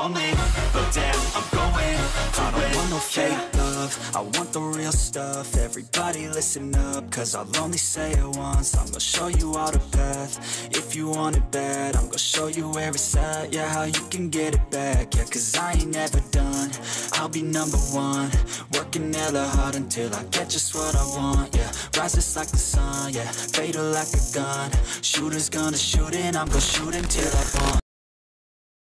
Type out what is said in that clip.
lonely, but damn, I'm going. To I don't want no fake love, I want the real stuff, everybody listen up, cause I'll only say it once, I'm gonna show you all the path, if you want it bad, I'm gonna show you where it's at, yeah, how you can get it back, yeah, cause I ain't never done, I'll be number one, working hella hard until I get just what I want, yeah, rises like the sun, yeah, fatal like a gun, shooters gonna shoot and I'm gonna shoot until I fall,